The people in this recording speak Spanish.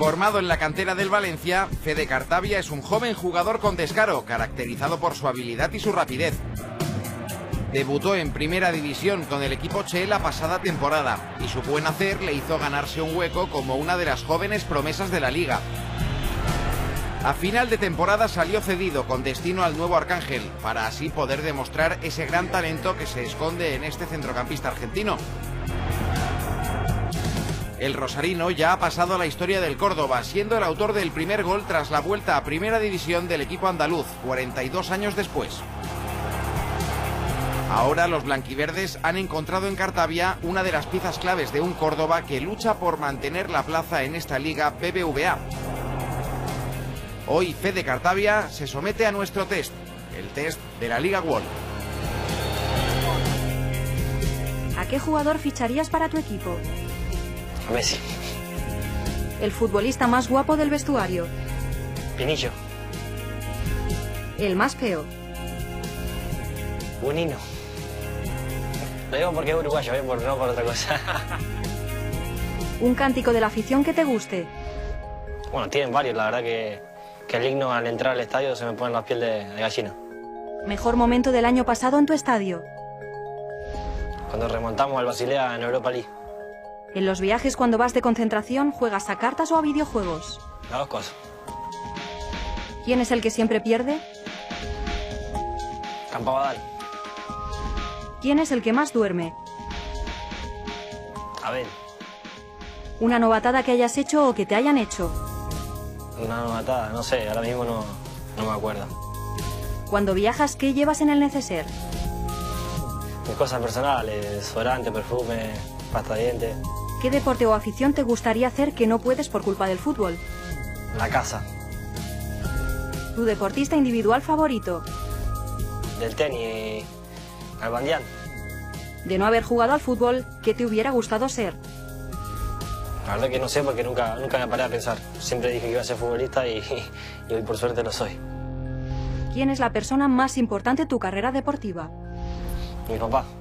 Formado en la cantera del Valencia, Fede Cartavia es un joven jugador con descaro, caracterizado por su habilidad y su rapidez. Debutó en primera división con el equipo Che la pasada temporada y su buen hacer le hizo ganarse un hueco como una de las jóvenes promesas de la liga. A final de temporada salió cedido con destino al nuevo Arcángel, para así poder demostrar ese gran talento que se esconde en este centrocampista argentino. El rosarino ya ha pasado a la historia del Córdoba, siendo el autor del primer gol tras la vuelta a primera división del equipo andaluz, 42 años después. Ahora los blanquiverdes han encontrado en Cartavia una de las piezas claves de un Córdoba que lucha por mantener la plaza en esta liga BBVA. Hoy Fede Cartavia se somete a nuestro test, el test de la Liga World. ¿A qué jugador ficharías para tu equipo? Messi. El futbolista más guapo del vestuario. Pinillo. El más feo. Unino. Lo digo porque es uruguayo, ¿eh? por, no por otra cosa. Un cántico de la afición que te guste. bueno, tienen varios, la verdad que, que el himno al entrar al estadio se me pone la piel de, de gallina. Mejor momento del año pasado en tu estadio. Cuando remontamos al Basilea en Europa League. En los viajes cuando vas de concentración, ¿juegas a cartas o a videojuegos? Cosas. ¿Quién es el que siempre pierde? Campabadal. ¿Quién es el que más duerme? Abel. Una novatada que hayas hecho o que te hayan hecho. Una novatada, no sé, ahora mismo no, no me acuerdo. Cuando viajas, ¿qué llevas en el neceser? Mis cosas personales, desodorante, perfume, pasta de dientes. ¿Qué deporte o afición te gustaría hacer que no puedes por culpa del fútbol? La casa. ¿Tu deportista individual favorito? Del tenis. Albandián. De no haber jugado al fútbol, ¿qué te hubiera gustado ser? La verdad que no sé porque nunca, nunca me paré a pensar. Siempre dije que iba a ser futbolista y, y hoy por suerte lo soy. ¿Quién es la persona más importante en tu carrera deportiva? 你懂吧。